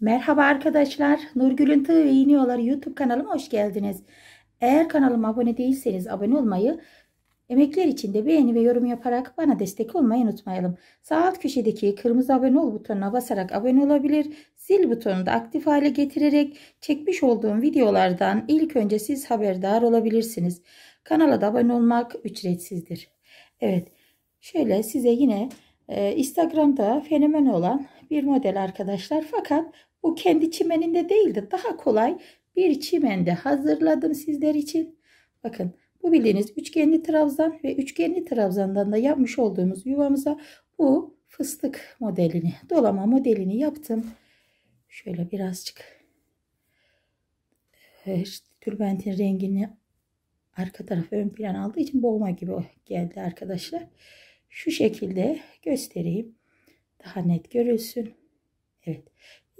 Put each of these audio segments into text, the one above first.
Merhaba arkadaşlar. Nurgül'ün Tığ ve İğniyorlar YouTube kanalıma hoş geldiniz. Eğer kanalıma abone değilseniz abone olmayı, emekler için de beğeni ve yorum yaparak bana destek olmayı unutmayalım. Sağ alt köşedeki kırmızı abone ol butonuna basarak abone olabilir. Zil butonunu da aktif hale getirerek çekmiş olduğum videolardan ilk önce siz haberdar olabilirsiniz. Kanala da abone olmak ücretsizdir. Evet şöyle size yine e, Instagram'da fenomen olan bir model arkadaşlar. Fakat bu kendi çimeninde değildi. Daha kolay bir çimende hazırladım sizler için. Bakın bu bildiğiniz üçgenli trabzan ve üçgenli trabzandan da yapmış olduğumuz yuvamıza bu fıstık modelini, dolama modelini yaptım. Şöyle birazcık e, tülbentin rengini arka tarafı ön plan aldığı için boğma gibi geldi arkadaşlar. Şu şekilde göstereyim. Daha net görülsün. Evet.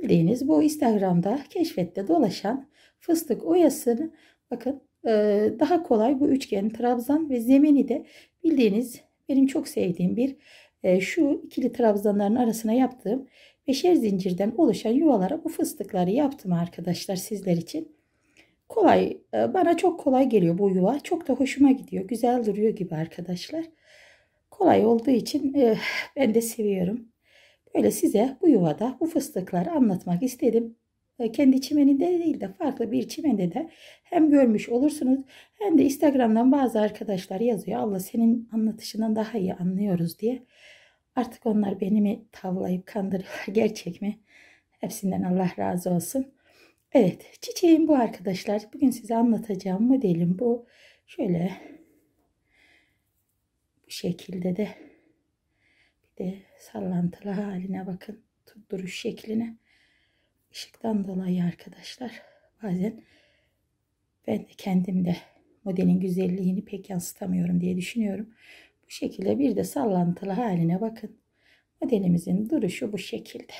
Bildiğiniz bu Instagram'da keşfette dolaşan fıstık oyasını bakın e, daha kolay bu üçgen trabzan ve zemini de bildiğiniz benim çok sevdiğim bir e, şu ikili trabzanların arasına yaptığım beşer zincirden oluşan yuvalara bu fıstıkları yaptım arkadaşlar sizler için. Kolay e, bana çok kolay geliyor bu yuva. Çok da hoşuma gidiyor. Güzel duruyor gibi arkadaşlar. Kolay olduğu için ben de seviyorum. Böyle size bu yuvada bu fıstıkları anlatmak istedim. E, kendi çimeninde değil de farklı bir çimende de hem görmüş olursunuz hem de Instagram'dan bazı arkadaşlar yazıyor. Allah senin anlatışından daha iyi anlıyoruz diye. Artık onlar beni mi tavlayıp kandırıyorlar gerçek mi? Hepsinden Allah razı olsun. Evet çiçeğim bu arkadaşlar. Bugün size anlatacağım modelim bu. Şöyle bu şekilde de de sallantılı haline bakın. Duruş şekline. Işıktan dolayı arkadaşlar bazen ben de kendimde modelin güzelliğini pek yansıtamıyorum diye düşünüyorum. Bu şekilde bir de sallantılı haline bakın. Modelimizin duruşu bu şekilde.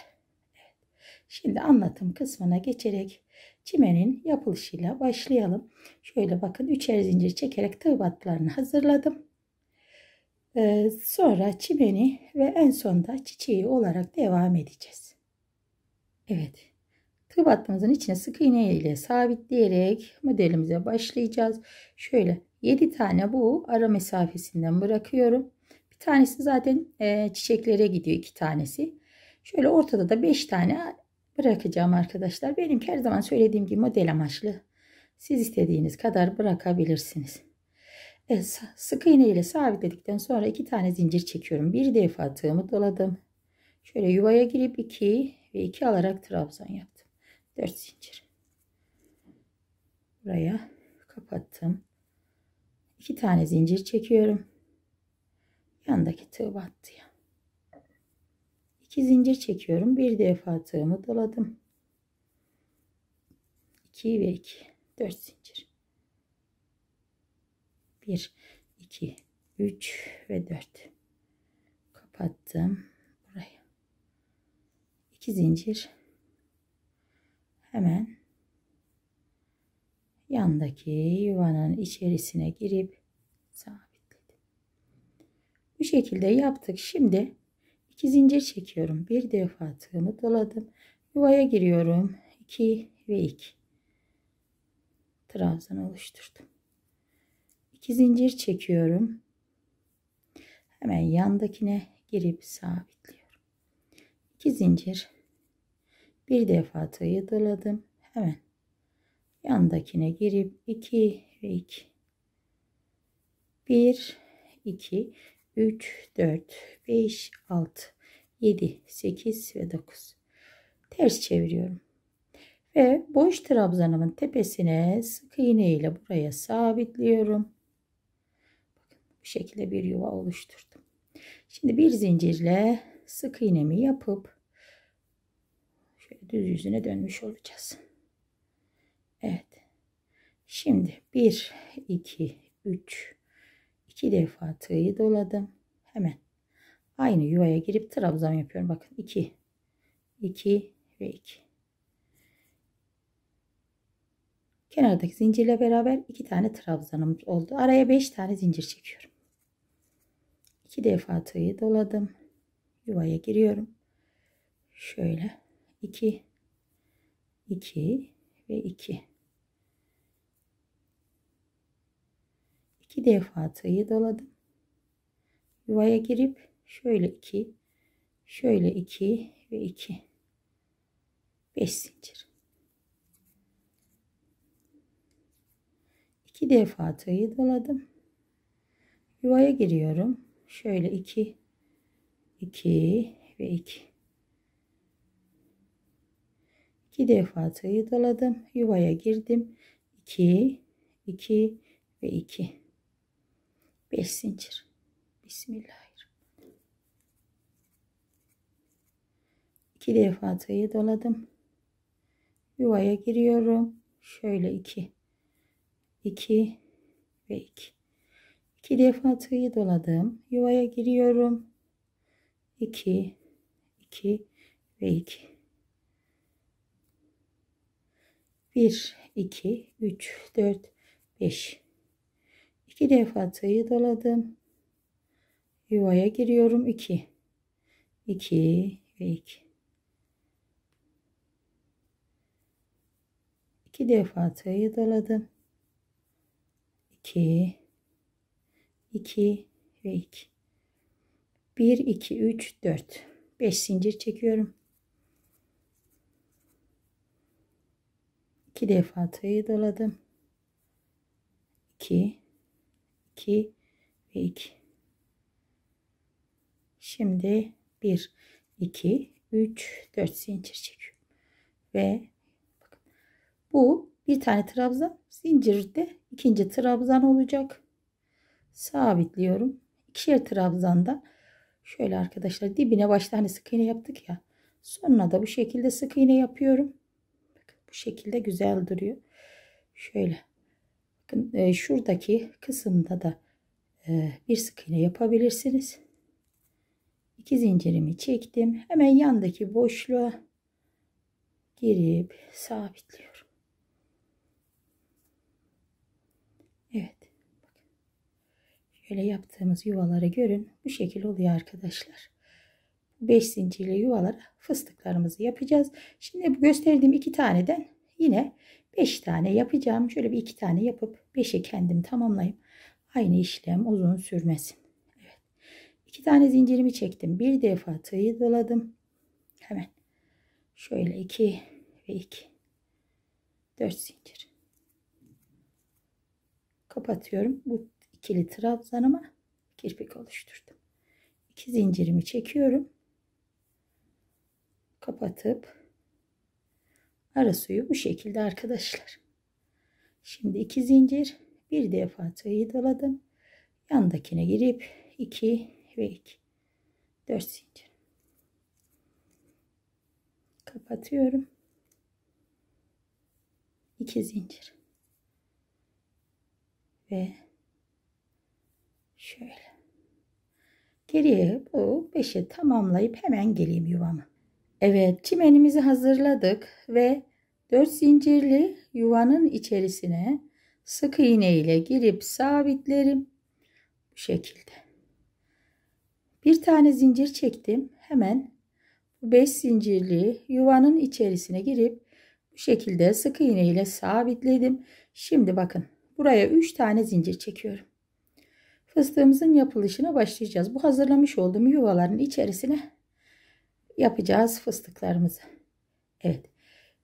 Evet. Şimdi anlatım kısmına geçerek çimenin yapılışıyla başlayalım. Şöyle bakın üçer zincir çekerek tığ batlarını hazırladım. Ee, sonra çimeni ve en sonda çiçeği olarak devam edeceğiz. Evet. Tığ battığımızın içine sık iğne ile sabitleyerek modelimize başlayacağız. Şöyle 7 tane bu ara mesafesinden bırakıyorum. Bir tanesi zaten e, çiçeklere gidiyor iki tanesi. Şöyle ortada da 5 tane bırakacağım arkadaşlar. Benim her zaman söylediğim gibi model amaçlı. Siz istediğiniz kadar bırakabilirsiniz. Evet, sık iğne ile sabitledikten sonra iki tane zincir çekiyorum. Bir defa tığımı doladım. Şöyle yuvaya girip iki ve iki alarak trabzan yaptım. Dört zincir. Buraya kapattım. İki tane zincir çekiyorum. Yandaki tığ battı ya. İki zincir çekiyorum. Bir defa tığımı doladım. 2 ve 2. 4 zincir. 1 2 3 ve 4 kapattım buraya 2 zincir. Hemen yandaki yuvanın içerisine girip sabitledim. Bu şekilde yaptık. Şimdi 2 zincir çekiyorum. Bir defa tığımı doladım. Yuvaya giriyorum. 2 ve 2 trabzan oluşturdum 2 zincir çekiyorum. Hemen yandakine girip sabitliyorum. 2 zincir. Bir defa tığı doladım. Hemen yandakine girip 2 ve 2. 1 2 3 4 5 6 7 8 ve 9. Ters çeviriyorum. Ve boş trabzanımın tepesine sık iğne ile buraya sabitliyorum bu şekilde bir yuva oluşturdum. Şimdi bir zincirle sık iğnemi yapıp şöyle düz yüzüne dönmüş olacağız. Evet. Şimdi 1 2 3 2 defa tığı doladım. Hemen aynı yuvaya girip trabzan yapıyorum. Bakın 2 2 ve 2 Kenardaki zincirle beraber iki tane trabzanımız oldu. Araya beş tane zincir çekiyorum. İki defa tığı doladım. Yuvaya giriyorum. Şöyle iki 2 ve 2. 2 defa tığ'ı doladım. Yuvaya girip şöyle 2, şöyle 2 ve 2. 5 zincir. 2 defa tığ'ı doladım. Yuvaya giriyorum. Şöyle 2, 2 ve 2. 2 defa tığ'ı doladım. Yuvaya girdim. 2, 2 ve 2. 5 zincir. Bismillahirrahmanirrahim. 2 defa tığ'ı doladım. Yuvaya giriyorum. Şöyle 2. 2 ve 2. 2 defa tığ'ı doladım. Yuvaya giriyorum. 2 2 ve 2. 1 2 3 4 5 2 defa tığ'ı doladım. Yuvaya giriyorum 2 2 ve 2 2 defa tığ'ı doladım. 2 2 ve 2 1 2 3 4 5 zincir çekiyorum. 2 defa tığ'ı doladım. 2 2 ve 2 Şimdi 1 2 3 4 zincir çekiyorum. Ve bakın bu bir tane trabzan zincirde ikinci trabzan olacak. Sabitliyorum. İkişer trabzanda şöyle arkadaşlar dibine başta hani sık iğne yaptık ya. Sonuna da bu şekilde sık iğne yapıyorum. Bakın bu şekilde güzel duruyor. Şöyle. Bakın e, şuradaki kısımda da e, bir sık iğne yapabilirsiniz. İki zincirimi çektim. Hemen yandaki boşluğa girip sabitliyorum. Evet. Şöyle yaptığımız yuvaları görün. Bu şekil oluyor arkadaşlar. 5 zincirli yuvalara fıstıklarımızı yapacağız. Şimdi bu gösterdiğim iki taneden yine 5 tane yapacağım. Şöyle bir iki tane yapıp 5'e kendim tamamlayayım. Aynı işlem uzun sürmesin. Evet. İki tane zincirimi çektim. Bir defa tığı doladım. Hemen şöyle 2 ve 2 4 zincir kapatıyorum. Bu ikili trabzanıma kirpik oluşturdum. İki zincirimi çekiyorum. Kapatıp ara suyu bu şekilde arkadaşlar. Şimdi iki zincir bir defa tığı doladım. Yandakine girip 2 ve 2 4 zincir. Kapatıyorum. 2 zincir. Ve şöyle. Geriye bu 5'i tamamlayıp hemen geleyim yuvama. Evet çimenimizi hazırladık ve 4 zincirli yuvanın içerisine sık iğne ile girip sabitlerim. Bu şekilde. Bir tane zincir çektim. Hemen bu 5 zincirli yuvanın içerisine girip bu şekilde sık iğne ile sabitledim. Şimdi bakın buraya 3 tane zincir çekiyorum. Fıstığımızın yapılışına başlayacağız. Bu hazırlamış olduğum yuvaların içerisine yapacağız fıstıklarımızı. Evet.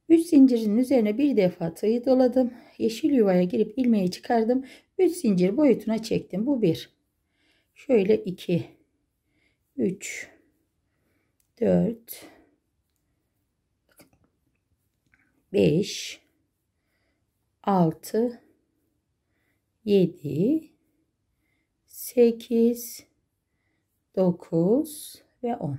3 zincirin üzerine bir defa tığı doladım. Yeşil yuvaya girip ilmeği çıkardım. 3 zincir boyutuna çektim. Bu bir. Şöyle 2 3 4 5 6 7 8 9 ve 10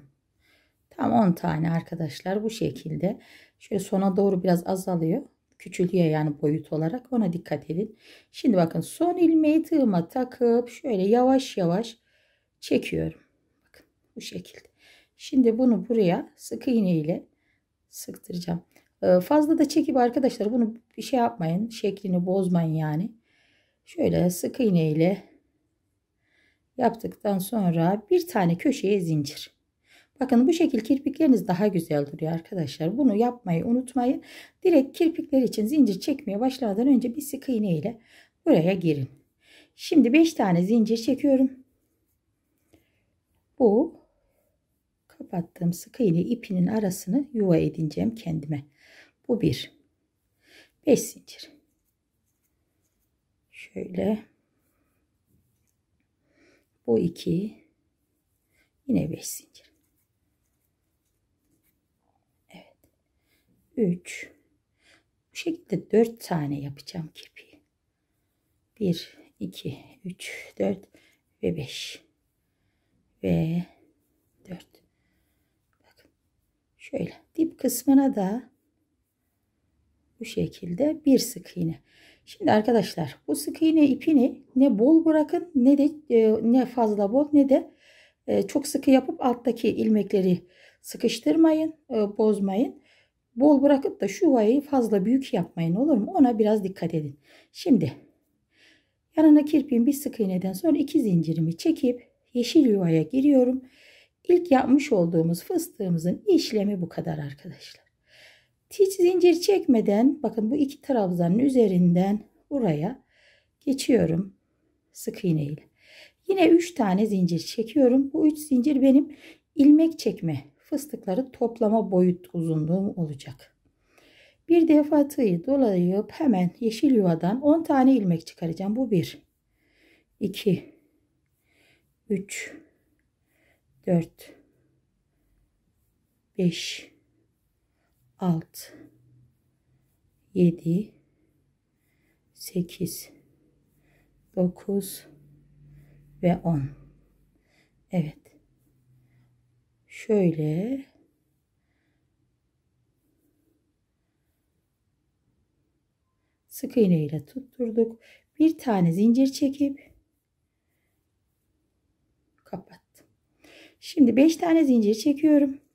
tam 10 tane arkadaşlar bu şekilde. Şöyle sona doğru biraz azalıyor küçülüyor yani boyut olarak. Ona dikkat edin. Şimdi bakın son ilmeği tığıma takıp şöyle yavaş yavaş çekiyorum. Bakın bu şekilde. Şimdi bunu buraya sık iğne ile sıktıracağım. Ee, fazla da çekip arkadaşlar bunu bir şey yapmayın şeklini bozmayın yani. Şöyle sık iğne ile yaptıktan sonra bir tane köşeye zincir. Bakın bu şekil kirpikleriniz daha güzel duruyor arkadaşlar. Bunu yapmayı unutmayın. Direkt kirpikler için zincir çekmeye başlamadan önce bir sık iğne ile buraya girin. Şimdi 5 tane zincir çekiyorum. Bu kapattığım sık iğne ipinin arasını yuva edineceğim kendime. Bu bir. 5 zincir. Şöyle. Bu iki. Yine 5 zincir. Evet. 3. Bu şekilde 4 tane yapacağım kirpiği. 1, 2, 3, 4 ve 5. Ve 4. Bakın. Şöyle dip kısmına da bu şekilde bir sık iğne. Şimdi arkadaşlar bu sık iğne ipini ne bol bırakın ne de e, ne fazla bol ne de e, çok sıkı yapıp alttaki ilmekleri sıkıştırmayın, e, bozmayın. Bol bırakıp da şu yuvayı fazla büyük yapmayın olur mu? Ona biraz dikkat edin. Şimdi yanına kirpiğin bir sık iğneden sonra iki zincirimi çekip yeşil yuvaya giriyorum. İlk yapmış olduğumuz fıstığımızın işlemi bu kadar arkadaşlar. Hiç zincir çekmeden bakın bu iki trabzanın üzerinden buraya geçiyorum sık iğne ile. Yine 3 tane zincir çekiyorum. Bu 3 zincir benim ilmek çekme fıstıkları toplama boyut uzunluğum olacak. Bir defa tığı dolayıp hemen yeşil yuvadan 10 tane ilmek çıkaracağım. Bu 1 2 3 4 5 6 7 8 9 ve 10 Evet. Şöyle. Sık iğne ile tutturduk. Bir tane zincir çekip kapattım. Şimdi 5 tane zincir çekiyorum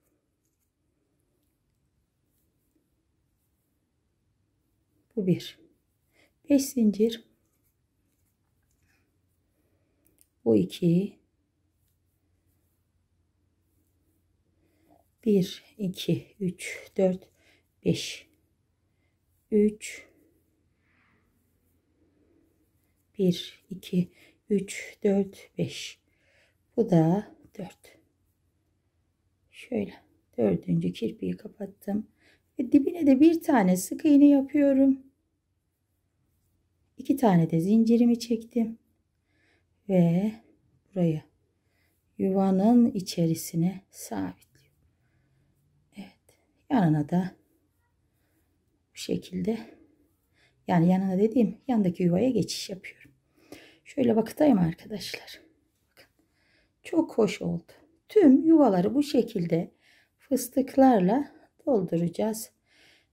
Bu bir. Beş zincir. Bu iki. Bir, iki, üç, dört, beş. Üç. Bir, iki, üç, dört, beş. Bu da dört. Şöyle dördüncü kirpiği kapattım. Ve dibine de bir tane sık iğne yapıyorum. İki tane de zincirimi çektim. Ve buraya yuvanın içerisine sabitliyorum. Evet. Yanına da bu şekilde yani yanına dediğim yandaki yuvaya geçiş yapıyorum. Şöyle bakıtayım arkadaşlar. Bakın. Çok hoş oldu. Tüm yuvaları bu şekilde fıstıklarla dolduracağız.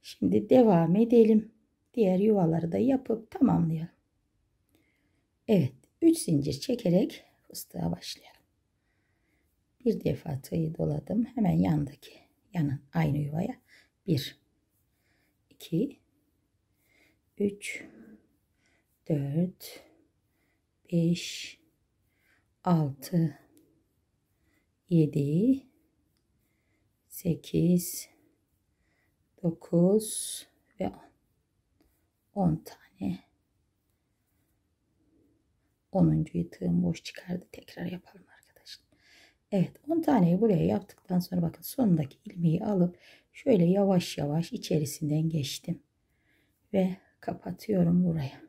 Şimdi devam edelim. Diğer yuvaları da yapıp tamamlayalım. Evet 3 zincir çekerek fıstığa başlayalım. Bir defa tığı doladım. Hemen yandaki yanın aynı yuvaya 1 2 3 4 5 6 7 8 9 ve 10. 10 tane 10. tığım boş çıkardı. Tekrar yapalım arkadaşlar. Evet 10 taneyi buraya yaptıktan sonra bakın sonundaki ilmeği alıp şöyle yavaş yavaş içerisinden geçtim. Ve kapatıyorum buraya.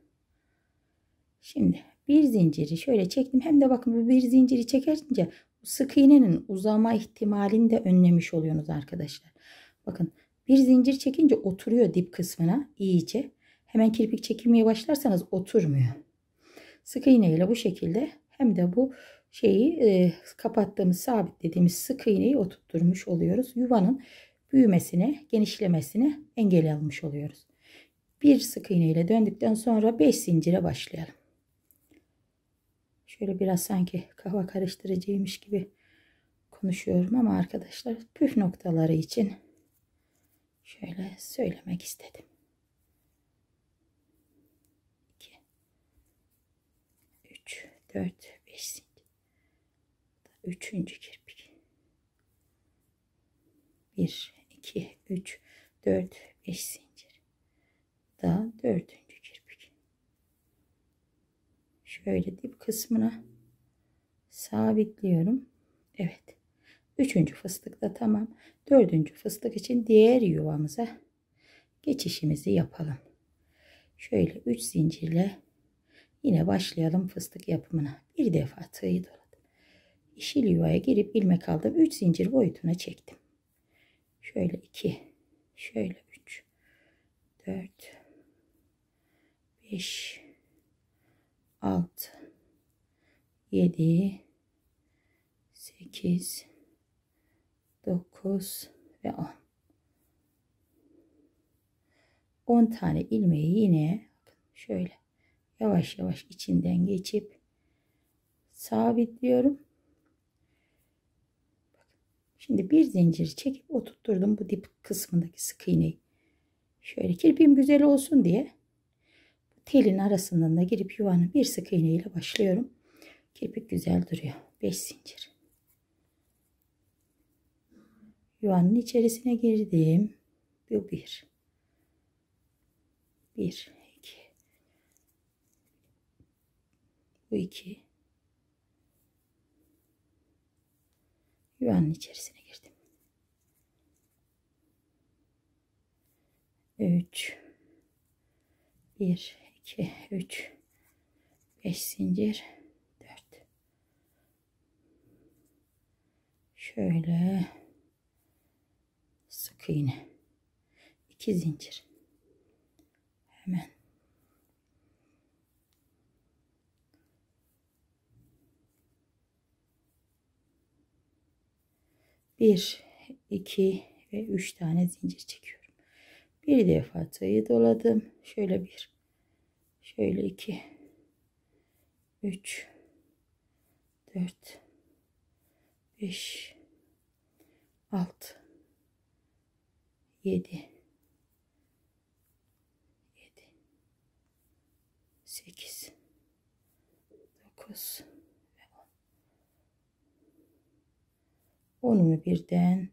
Şimdi bir zinciri şöyle çektim. Hem de bakın bu bir zinciri çekince sık iğnenin uzama ihtimalini de önlemiş oluyorsunuz arkadaşlar. Bakın bir zincir çekince oturuyor dip kısmına iyice. Hemen kirpik çekilmeye başlarsanız oturmuyor. Sık iğne ile bu şekilde hem de bu şeyi e, kapattığımız sabitlediğimiz sık iğneyi oturtturmuş oluyoruz. Yuvanın büyümesine, genişlemesine engel almış oluyoruz. Bir sık iğne ile döndükten sonra 5 zincire başlayalım. Şöyle biraz sanki kahve karıştırıcıymış gibi konuşuyorum ama arkadaşlar püf noktaları için şöyle söylemek istedim. 2 3 4 5 zincir. Üçüncü kirpik. 1 2 3 4 5 zincir. Daha dördüncü kirpik. Şöyle dip kısmına sabitliyorum. Evet üçüncü fıstık da tamam. Dördüncü fıstık için diğer yuvamıza geçişimizi yapalım. Şöyle 3 zincirle yine başlayalım fıstık yapımına. Bir defa tığı doladım. Yeşil yuvaya girip ilmek aldım. 3 zincir boyutuna çektim. Şöyle 2 şöyle 3 4 5 6 7 8 9 ve 10 10 tane ilmeği yine şöyle yavaş yavaş içinden geçip sabitliyorum Şimdi bir zincir çekip oturtturdum bu dip kısmındaki sık iğneyi. Şöyle kirpiğim güzel olsun diye telin arasından da girip yuvanı bir sık iğne ile başlıyorum. Kirpik güzel duruyor. 5 zincir. Yuvanın içerisine girdim. Bu bir. Bir, iki. Bu iki. yuvanın içerisine girdim. 3 1 2 3 5 zincir 4 şöyle sık iğne 2 zincir hemen 1 2 ve 3 tane zincir çekiyorum. Bir defa tığı doladım. Şöyle bir. Şöyle 2 3 4 5 6 7 7 8 9 Onumu birden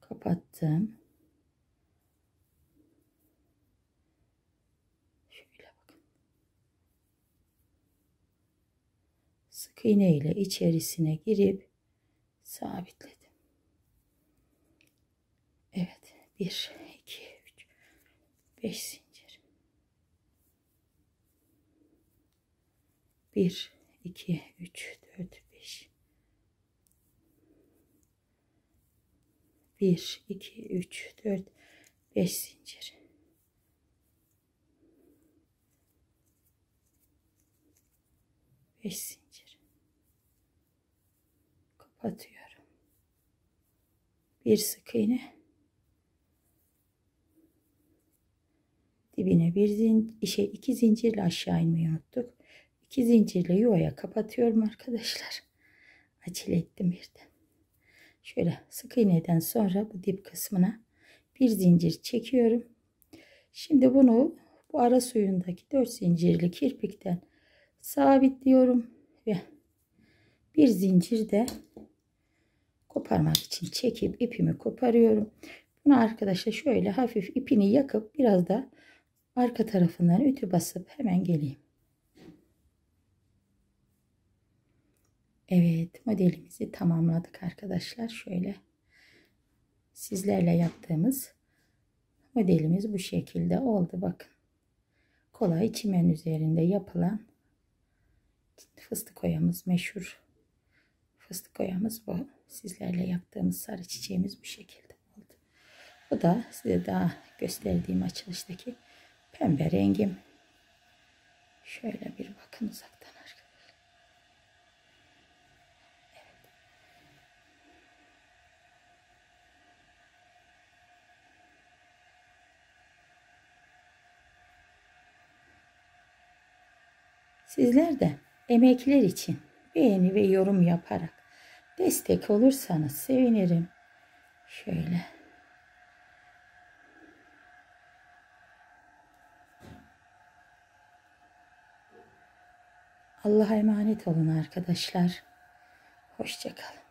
kapattım. Şöyle bakın. Sık iğne ile içerisine girip sabitledim. Evet. 1, 2, 3, 5 zincir. 1, 2, 3, 4, 5. 1 2 3 4 5 zincir beş zincir kapatıyorum bir sık iğne dibine bir zincir şey iki zincirle aşağı inmeyi unuttuk iki zincirle yuvaya kapatıyorum arkadaşlar acele ettim birden şöyle sık iğneden sonra bu dip kısmına bir zincir çekiyorum. Şimdi bunu bu ara suyundaki 4 zincirli kirpikten sabitliyorum ve bir zincir de koparmak için çekip ipimi koparıyorum. Bunu arkadaşlar şöyle hafif ipini yakıp biraz da arka tarafından ütü basıp hemen geleyim. Evet modelimizi tamamladık arkadaşlar. Şöyle sizlerle yaptığımız modelimiz bu şekilde oldu. Bakın kolay çimen üzerinde yapılan fıstık oyamız meşhur fıstık oyamız bu. Sizlerle yaptığımız sarı çiçeğimiz bu şekilde oldu. Bu da size daha gösterdiğim açılıştaki pembe rengim. Şöyle bir bakın uzaktan arkadaşlar. Sizler de emekler için beğeni ve yorum yaparak destek olursanız sevinirim. Şöyle. Allah'a emanet olun arkadaşlar. Hoşçakalın.